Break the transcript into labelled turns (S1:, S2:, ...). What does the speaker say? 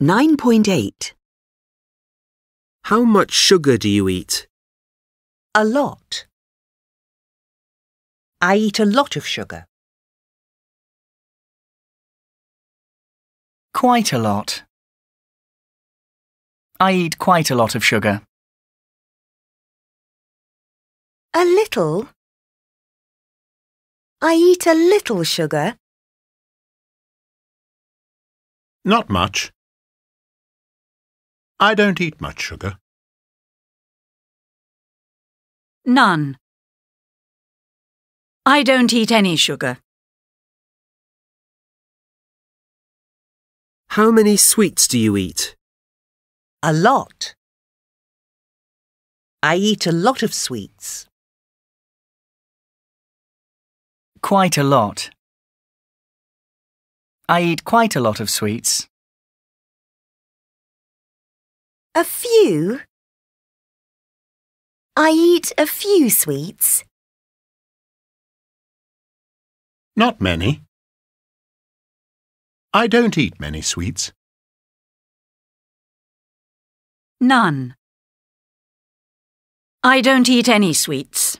S1: 9.8.
S2: How much sugar do you eat?
S3: A lot. I eat a lot of sugar.
S4: Quite a lot. I eat quite a lot of sugar.
S5: A little. I eat a little sugar.
S6: Not much. I don't eat much sugar.
S7: None. I don't eat any sugar.
S2: How many sweets do you eat?
S3: A lot. I eat a lot of sweets.
S4: Quite a lot. I eat quite a lot of sweets.
S5: A few. I eat a few sweets.
S6: Not many. I don't eat many sweets.
S7: None. I don't eat any sweets.